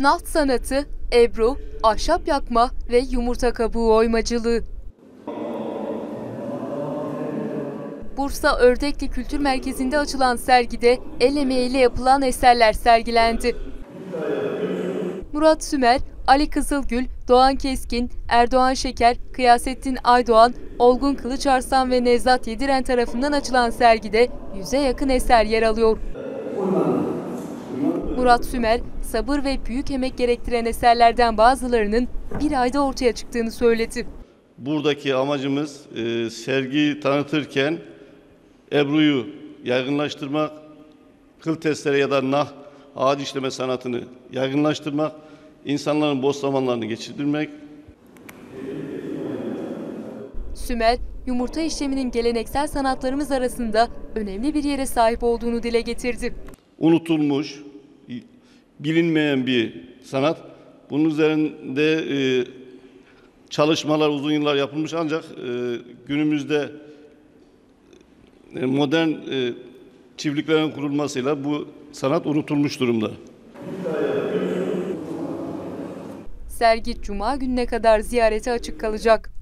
Naht sanatı, ebru, ahşap yakma ve yumurta kabuğu oymacılığı. Bursa Ördekli Kültür Merkezi'nde açılan sergide el emeğiyle yapılan eserler sergilendi. Murat Sümer, Ali Kızılgül, Doğan Keskin, Erdoğan Şeker, Kıyasettin Aydoğan, Olgun Kılıçarslan ve Nevzat Yediren tarafından açılan sergide yüze yakın eser yer alıyor. Murat Sümer, sabır ve büyük emek gerektiren eserlerden bazılarının bir ayda ortaya çıktığını söyledi. Buradaki amacımız e, sergiyi tanıtırken Ebru'yu yaygınlaştırmak, kıl testere ya da nah ağaç işleme sanatını yaygınlaştırmak, insanların boş zamanlarını geçirdirmek, Sümer, yumurta işleminin geleneksel sanatlarımız arasında önemli bir yere sahip olduğunu dile getirdi. unutulmuş, bilinmeyen bir sanat. Bunun üzerinde e, çalışmalar uzun yıllar yapılmış ancak e, günümüzde e, modern e, çiftliklerin kurulmasıyla bu sanat unutulmuş durumda. Sergi Cuma gününe kadar ziyarete açık kalacak.